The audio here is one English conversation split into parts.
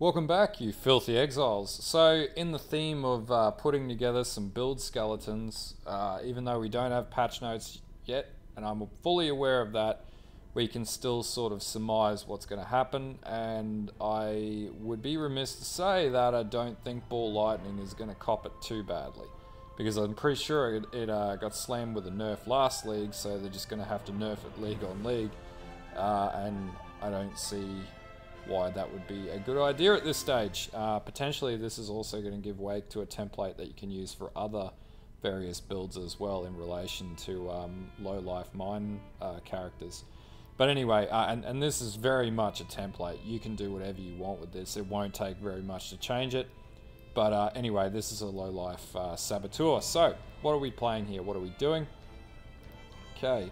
Welcome back, you filthy exiles. So, in the theme of uh, putting together some build skeletons, uh, even though we don't have patch notes yet, and I'm fully aware of that, we can still sort of surmise what's going to happen. And I would be remiss to say that I don't think Ball Lightning is going to cop it too badly. Because I'm pretty sure it, it uh, got slammed with a nerf last league, so they're just going to have to nerf it league on league. Uh, and I don't see why that would be a good idea at this stage. Uh, potentially, this is also going to give way to a template that you can use for other various builds as well in relation to um, low life mine uh, characters. But anyway, uh, and, and this is very much a template. You can do whatever you want with this. It won't take very much to change it. But uh, anyway, this is a low life uh, saboteur. So, what are we playing here? What are we doing? Okay.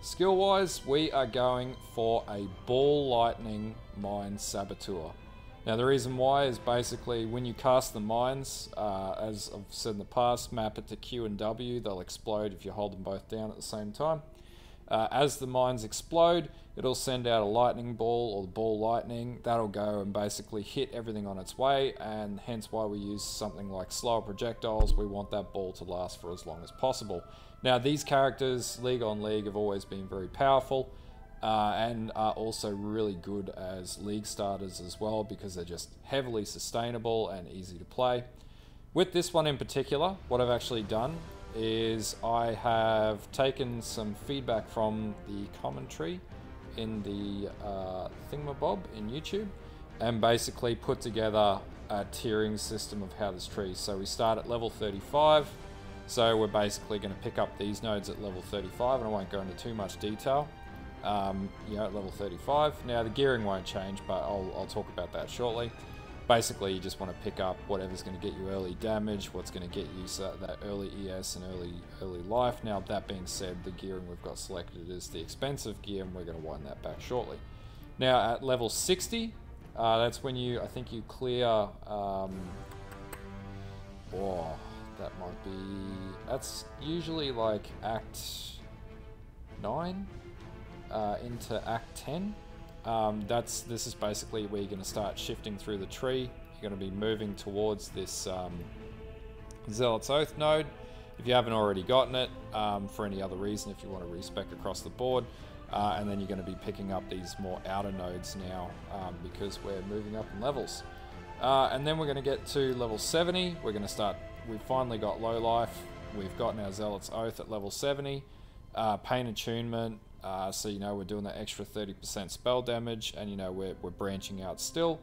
Skill wise, we are going for a ball lightning mine saboteur. Now the reason why is basically when you cast the mines, uh, as I've said in the past, map it to Q and W, they'll explode if you hold them both down at the same time. Uh, as the mines explode, it'll send out a lightning ball or ball lightning. That'll go and basically hit everything on its way, and hence why we use something like slower projectiles. We want that ball to last for as long as possible. Now, these characters, League on League, have always been very powerful. Uh, and are also really good as league starters as well because they're just heavily sustainable and easy to play. With this one in particular, what I've actually done is I have taken some feedback from the commentary in the uh, Thingamabob in YouTube and basically put together a tiering system of how this tree. So we start at level 35. So we're basically going to pick up these nodes at level 35 and I won't go into too much detail. Um, you know, at level 35. Now the gearing won't change, but I'll, I'll talk about that shortly basically you just want to pick up whatever's going to get you early damage, what's going to get you that early ES and early early life. Now that being said, the gearing we've got selected is the expensive gear and we're going to wind that back shortly. Now at level 60, uh, that's when you, I think you clear, um, oh, that might be, that's usually like Act 9 uh, into Act 10. Um, that's This is basically where you're going to start shifting through the tree. You're going to be moving towards this um, Zealot's Oath node. If you haven't already gotten it, um, for any other reason, if you want to respec across the board, uh, and then you're going to be picking up these more outer nodes now um, because we're moving up in levels. Uh, and then we're going to get to level 70. We're going to start, we've finally got low life. We've gotten our Zealot's Oath at level 70. Uh, pain attunement, uh, so you know we're doing that extra 30% spell damage and you know we're, we're branching out still.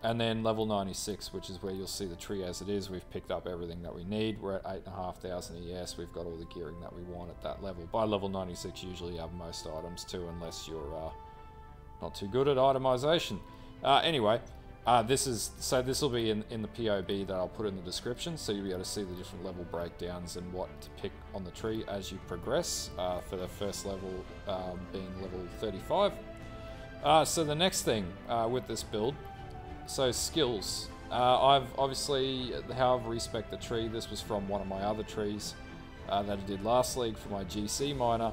And then level 96, which is where you'll see the tree as it is. We've picked up everything that we need. We're at 8,500 ES. We've got all the gearing that we want at that level. By level 96, usually you have most items too, unless you're uh, not too good at itemization. Uh, anyway, uh, this is so this will be in, in the POB that I'll put in the description, so you'll be able to see the different level breakdowns and what to pick on the tree as you progress. Uh, for the first level um, being level 35. Uh, so the next thing uh, with this build, so skills. Uh, I've obviously how I've respec the tree. This was from one of my other trees uh, that I did last league for my GC miner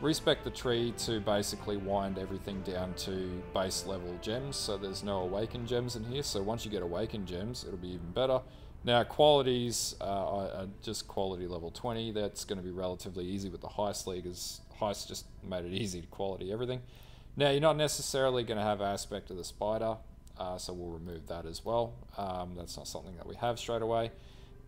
respec the tree to basically wind everything down to base level gems so there's no awakened gems in here. So once you get awakened gems it'll be even better. Now qualities uh, are just quality level 20 that's going to be relatively easy with the heist league as heist just made it easy to quality everything. Now you're not necessarily going to have aspect of the spider uh, so we'll remove that as well. Um, that's not something that we have straight away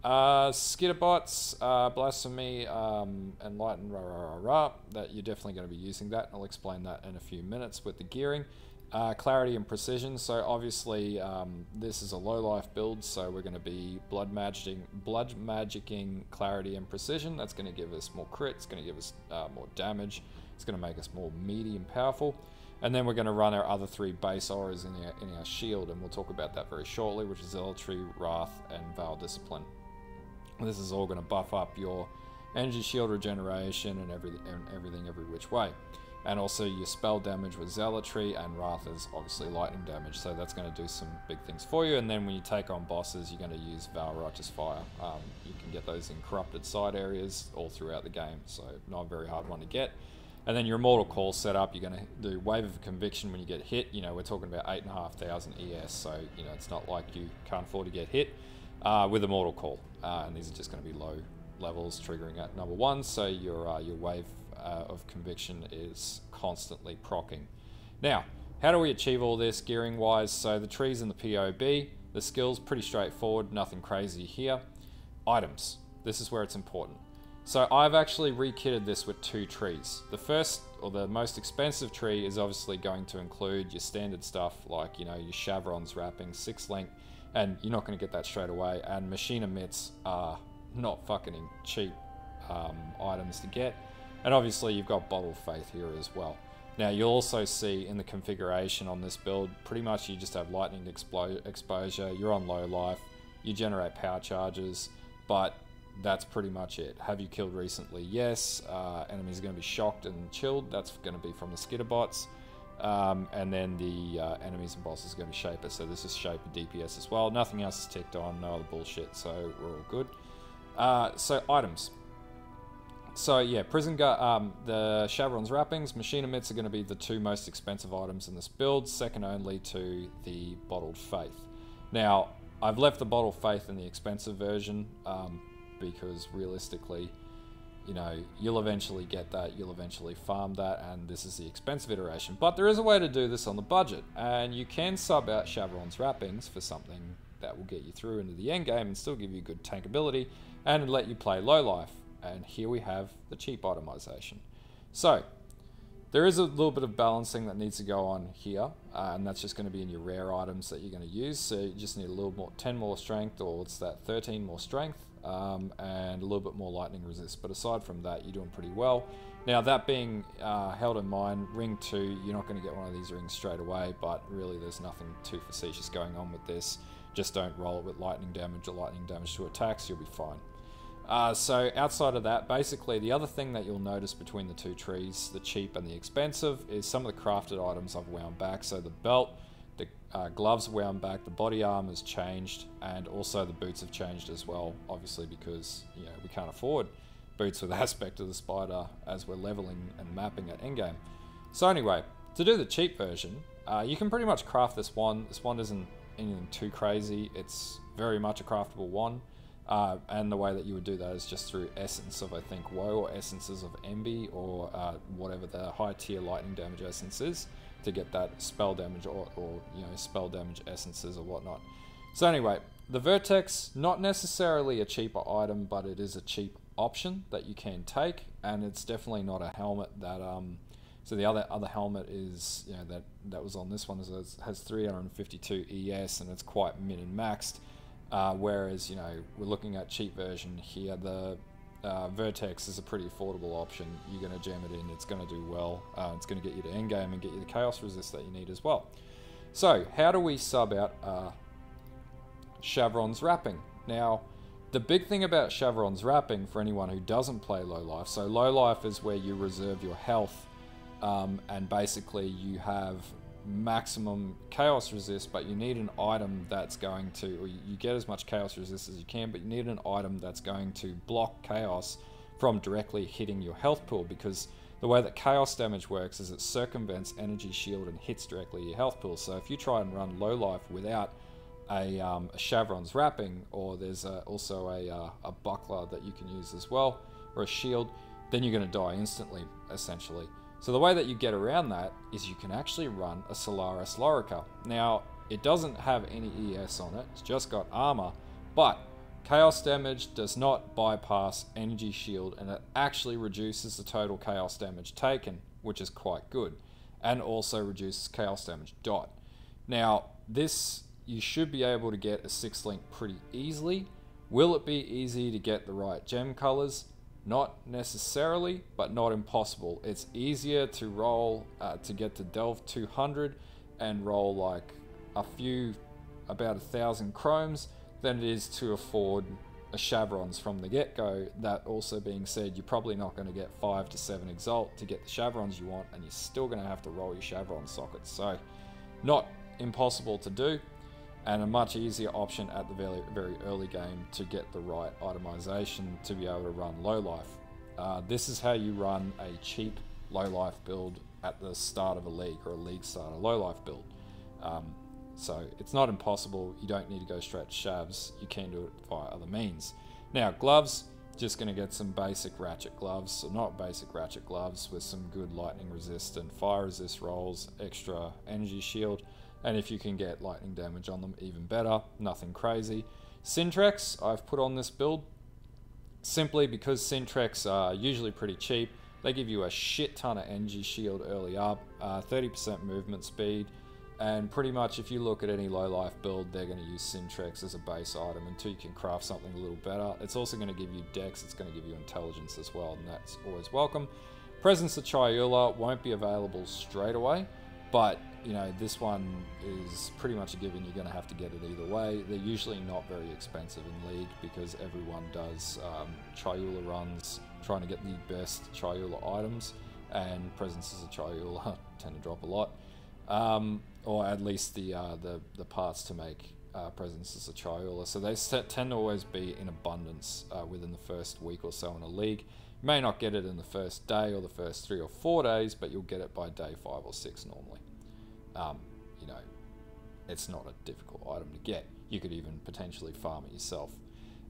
uh, Skitterbots, uh, Blasphemy, um, Enlighten, rah, rah, rah, rah, that you're definitely going to be using that. I'll explain that in a few minutes with the gearing. Uh, clarity and precision, so obviously um, this is a low life build, so we're going to be blood magicking, blood magicking clarity and precision. That's going to give us more crit, it's going to give us uh, more damage, it's going to make us more meaty and powerful. And then we're going to run our other three base auras in our, in our shield, and we'll talk about that very shortly, which is Zealotry, Wrath, and Vaal Discipline. This is all going to buff up your energy shield regeneration and everything, and everything every which way. And also your spell damage with Zealotry and Wrath is obviously lightning damage, so that's going to do some big things for you. And then when you take on bosses, you're going to use Vaal Righteous Fire. Um, you can get those in corrupted side areas all throughout the game, so not a very hard one to get. And then your Immortal Call setup, you're going to do Wave of Conviction when you get hit. You know, we're talking about 8,500 ES, so, you know, it's not like you can't afford to get hit uh, with mortal Call. Uh, and these are just going to be low levels triggering at number one, so your, uh, your Wave uh, of Conviction is constantly procking. Now, how do we achieve all this gearing wise? So the trees and the POB, the skills pretty straightforward, nothing crazy here. Items, this is where it's important. So I've actually rekitted this with two trees. The first, or the most expensive tree is obviously going to include your standard stuff like, you know, your Shavronne's wrapping, six link, and you're not going to get that straight away. And Machina Mitts are not fucking cheap um, items to get. And obviously you've got Bottled Faith here as well. Now you'll also see in the configuration on this build, pretty much you just have lightning exposure, you're on low life, you generate power charges, but that's pretty much it. Have you killed recently? Yes. Uh, enemies are going to be shocked and chilled. That's going to be from the skitterbots. Um, and then the uh, enemies and bosses are going to be Shaper. So this is Shaper DPS as well. Nothing else is ticked on. No other bullshit. So we're all good. Uh, so items. So yeah, Prison Guard, um, the Shavronne's wrappings, Machina Mitts are going to be the two most expensive items in this build, second only to the Bottled Faith. Now, I've left the Bottled Faith in the expensive version um, because realistically, you know, you'll eventually get that, you'll eventually farm that, and this is the expensive iteration. But there is a way to do this on the budget, and you can sub out Shavronne's wrappings for something that will get you through into the end game and still give you good tankability and let you play low life and here we have the cheap itemization. So there is a little bit of balancing that needs to go on here, uh, and that's just going to be in your rare items that you're going to use. So you just need a little more, 10 more strength, or it's that, 13 more strength, um, and a little bit more lightning resist. But aside from that, you're doing pretty well. Now that being uh, held in mind, ring 2, you're not going to get one of these rings straight away, but really there's nothing too facetious going on with this. Just don't roll it with lightning damage or lightning damage to attacks, you'll be fine. Uh, so outside of that, basically the other thing that you'll notice between the two trees, the cheap and the expensive, is some of the crafted items I've wound back. So the belt, the uh, gloves wound back, the body arm has changed, and also the boots have changed as well, obviously because you know we can't afford boots with aspect of the spider as we're leveling and mapping at endgame. So anyway, to do the cheap version, uh, you can pretty much craft this one. This one isn't anything too crazy. It's very much a craftable one. Uh, and the way that you would do that is just through essence of I think woe or essences of Emby or uh, whatever the high tier lightning damage essence is to get that spell damage or, or you know spell damage essences or whatnot. So anyway, the Vertex not necessarily a cheaper item, but it is a cheap option that you can take, and it's definitely not a helmet that um. So the other other helmet is you know that that was on this one is has 352 ES and it's quite min and maxed. Uh, whereas, you know, we're looking at cheap version here, the uh, Vertex is a pretty affordable option. You're going to jam it in, it's going to do well. Uh, it's going to get you to endgame and get you the chaos resist that you need as well. So, how do we sub out uh, Shavronne's wrapping? Now, the big thing about Shavronne's wrapping for anyone who doesn't play low life, so low life is where you reserve your health um, and basically you have maximum chaos resist, but you need an item that's going to, or you get as much chaos resist as you can, but you need an item that's going to block chaos from directly hitting your health pool because the way that chaos damage works is it circumvents energy shield and hits directly your health pool. So if you try and run low life without a, um, a Shavronne's wrapping, or there's a, also a, uh, a buckler that you can use as well, or a shield, then you're going to die instantly, essentially. So the way that you get around that is you can actually run a Solaris Lorica. Now, it doesn't have any ES on it, it's just got armor, but Chaos damage does not bypass energy shield and it actually reduces the total chaos damage taken, which is quite good, and also reduces chaos damage dot. Now, this you should be able to get a 6 link pretty easily. Will it be easy to get the right gem colors? Not necessarily, but not impossible. It's easier to roll uh, to get to Delve 200 and roll like a few, about a thousand chromes than it is to afford a Shavronne's from the get-go. That also being said, you're probably not going to get five to seven exalt to get the Shavronne's you want, and you're still going to have to roll your Shavronne sockets. So, not impossible to do, and a much easier option at the very, very early game to get the right itemization to be able to run low life. Uh, this is how you run a cheap low life build at the start of a league or a league starter low life build. Um, so it's not impossible. You don't need to go straight to shavs. You can do it via other means. Now gloves, just going to get some basic ratchet gloves, so not basic ratchet gloves with some good lightning resist and fire resist rolls, extra energy shield, and if you can get lightning damage on them, even better. Nothing crazy. Sin Treks, I've put on this build simply because Sin Treks are usually pretty cheap. They give you a shit ton of energy shield early up, 30% uh, movement speed, and pretty much if you look at any low life build, they're going to use Sin Treks as a base item until you can craft something a little better. It's also going to give you dex, it's going to give you intelligence as well, and that's always welcome. Presence of Chayula won't be available straight away, but you know, this one is pretty much a given. You're going to have to get it either way. They're usually not very expensive in League because everyone does um, Chayula runs trying to get the best Chayula items, and presences of Chayula tend to drop a lot. Um, or at least the, uh, the, the parts to make uh, presences of Chayula. So they tend to always be in abundance uh, within the first week or so in a league. You may not get it in the first day or the first three or four days, but you'll get it by day five or six normally um, you know, it's not a difficult item to get. You could even potentially farm it yourself.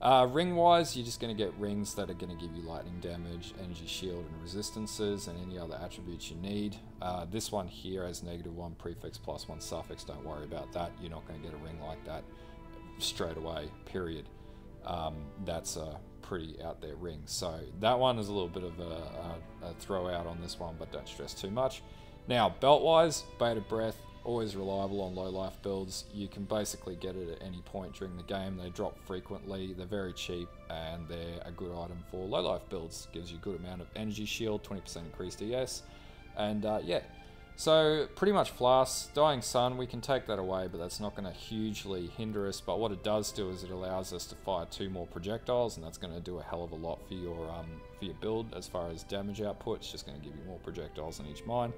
Uh, ring wise, you're just going to get rings that are going to give you lightning damage, energy shield, and resistances, and any other attributes you need. Uh, this one here has negative one prefix plus one suffix. Don't worry about that. You're not going to get a ring like that straight away, period. Um, that's a pretty out there ring. So that one is a little bit of a, a, a throw out on this one, but don't stress too much. Now, belt-wise, Bated Breath, always reliable on low life builds. You can basically get it at any point during the game. They drop frequently, they're very cheap, and they're a good item for low life builds. Gives you a good amount of energy shield, 20% increased ES, and uh, yeah. So pretty much Flask, Dying Sun, we can take that away, but that's not going to hugely hinder us. But what it does do is it allows us to fire two more projectiles, and that's going to do a hell of a lot for your um, for your build as far as damage output. It's just going to give you more projectiles in each mine.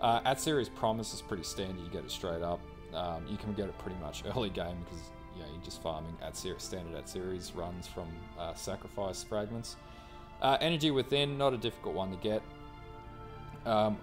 Uh, Atziri's Promise is pretty standard. You get it straight up. Um, you can get it pretty much early game because you know, you're just farming Atziri's, standard Atziri's runs from uh, sacrifice fragments. Uh, energy within, not a difficult one to get. Um,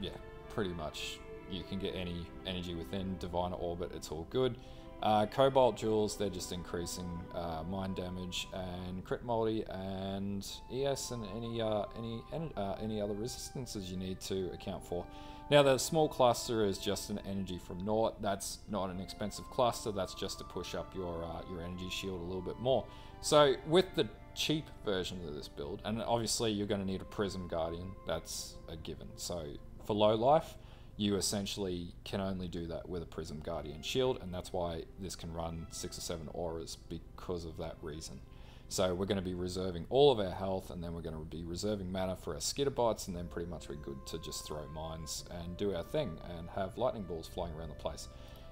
yeah, pretty much you can get any energy within divine Orbit. It's all good. Uh, Cobalt Jewels, they're just increasing uh, mine damage and crit multi and ES and any uh, any uh, any other resistances you need to account for. Now the small cluster is just an energy from naught. That's not an expensive cluster. That's just to push up your uh, your energy shield a little bit more. So with the cheap version of this build, and obviously you're going to need a Prism Guardian. That's a given. So for low life you essentially can only do that with a Prism Guardian Shield, and that's why this can run six or seven auras because of that reason. So we're going to be reserving all of our health, and then we're going to be reserving mana for our skitterbots, and then pretty much we're good to just throw mines and do our thing and have lightning balls flying around the place.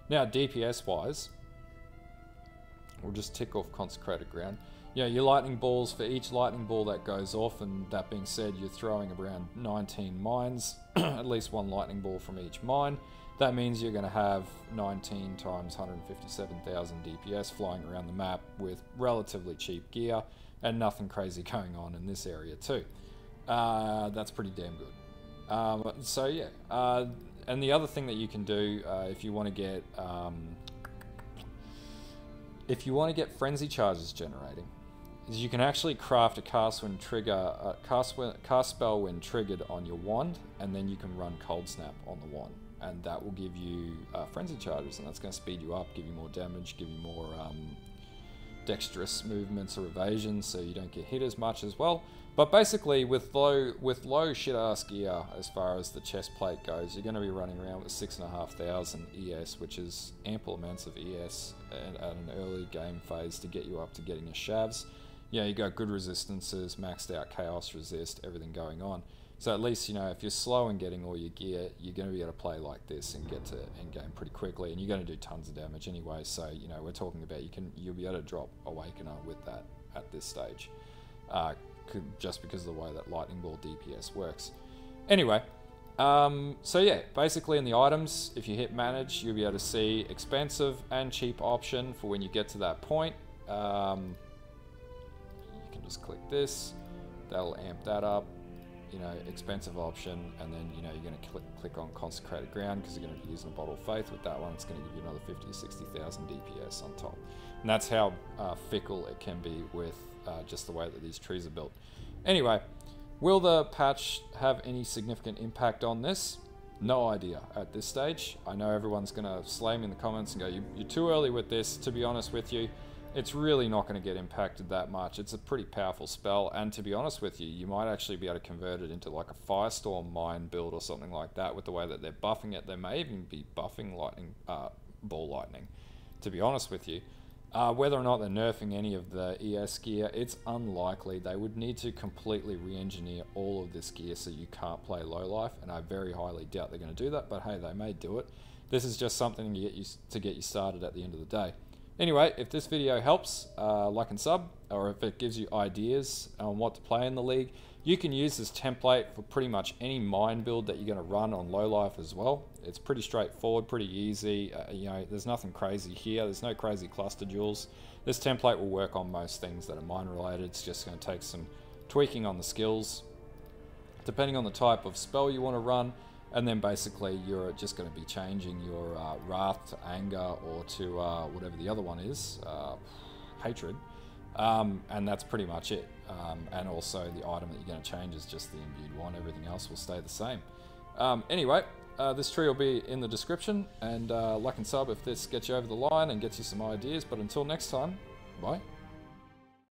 Now, DPS wise, we'll just tick off consecrated ground yeah, your lightning balls for each lightning ball that goes off, and that being said, you're throwing around 19 mines, at least one lightning ball from each mine. That means you're going to have 19 times 157,000 DPS flying around the map with relatively cheap gear and nothing crazy going on in this area too. Uh, that's pretty damn good. Um, so yeah, uh, and the other thing that you can do uh, if you want to get um, if you want to get frenzy charges generating, is you can actually craft a cast when trigger a cast, when, cast spell when triggered on your wand, and then you can run cold snap on the wand, and that will give you uh, frenzy charges, and that's going to speed you up, give you more damage, give you more um, dexterous movements or evasion, so you don't get hit as much as well. But basically, with low with low shit ass gear as far as the chest plate goes, you're going to be running around with six and a half thousand ES, which is ample amounts of ES at, at an early game phase to get you up to getting your shavs yeah, you got good resistances, maxed out chaos resist, everything going on. So at least, you know, if you're slow in getting all your gear, you're going to be able to play like this and get to end game pretty quickly, and you're going to do tons of damage anyway. So, you know, we're talking about you can you'll be able to drop Awakener with that at this stage, uh, just because of the way that Lightning Ball DPS works. Anyway, um, so yeah, basically in the items, if you hit Manage, you'll be able to see expensive and cheap option for when you get to that point. Um, just click this. That'll amp that up you know, expensive option, and then you know you're going to click, click on consecrated ground because you're going to be using a bottle of faith with that one. It's going to give you another 50 or 60,000 DPS on top, and that's how uh, fickle it can be with uh, just the way that these trees are built. Anyway, will the patch have any significant impact on this? No idea at this stage. I know everyone's going to slay me in the comments and go, you're too early with this. To be honest with you, it's really not going to get impacted that much. It's a pretty powerful spell, and to be honest with you, you might actually be able to convert it into like a Firestorm Mine build or something like that with the way that they're buffing it. They may even be buffing Lightning, uh, Ball Lightning, to be honest with you. Uh, whether or not they're nerfing any of the ES gear, it's unlikely. They would need to completely re-engineer all of this gear so you can't play low life, and I very highly doubt they're going to do that, but hey, they may do it. This is just something to get you, to get you started at the end of the day. Anyway, if this video helps, uh, like and sub, or if it gives you ideas on what to play in the league, you can use this template for pretty much any mine build that you're going to run on low life as well. It's pretty straightforward, pretty easy. Uh, you know, there's nothing crazy here. There's no crazy cluster jewels. This template will work on most things that are mine related. It's just going to take some tweaking on the skills. Depending on the type of spell you want to run, and then basically you're just going to be changing your uh, wrath to anger or to uh, whatever the other one is, uh, hatred. Um, and that's pretty much it. Um, and also the item that you're going to change is just the imbued one. Everything else will stay the same. Um, anyway, uh, this tree will be in the description. And uh, like and sub if this gets you over the line and gets you some ideas. But until next time, bye.